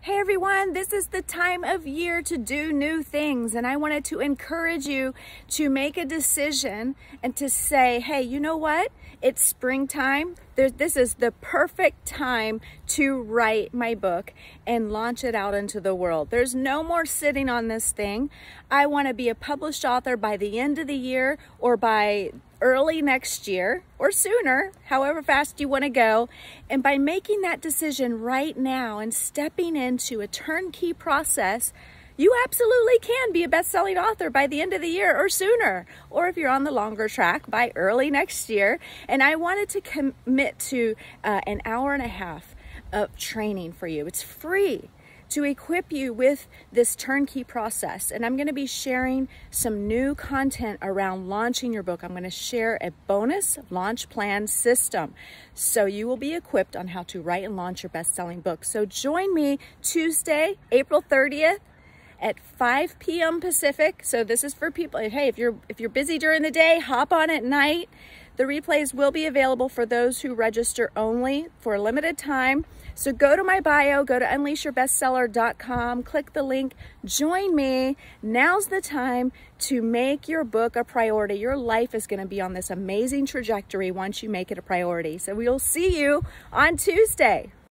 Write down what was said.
Hey everyone, this is the time of year to do new things and I wanted to encourage you to make a decision and to say, hey, you know what? It's springtime. There, this is the perfect time to write my book and launch it out into the world. There's no more sitting on this thing. I want to be a published author by the end of the year or by early next year or sooner, however fast you want to go. And by making that decision right now and stepping into a turnkey process, you absolutely can be a best-selling author by the end of the year or sooner, or if you're on the longer track, by early next year. And I wanted to commit to uh, an hour and a half of training for you. It's free to equip you with this turnkey process. And I'm going to be sharing some new content around launching your book. I'm going to share a bonus launch plan system. So you will be equipped on how to write and launch your best-selling book. So join me Tuesday, April 30th at 5 p.m. Pacific. So this is for people, hey, if you're if you're busy during the day, hop on at night. The replays will be available for those who register only for a limited time. So go to my bio, go to unleashyourbestseller.com, click the link, join me. Now's the time to make your book a priority. Your life is going to be on this amazing trajectory once you make it a priority. So we'll see you on Tuesday.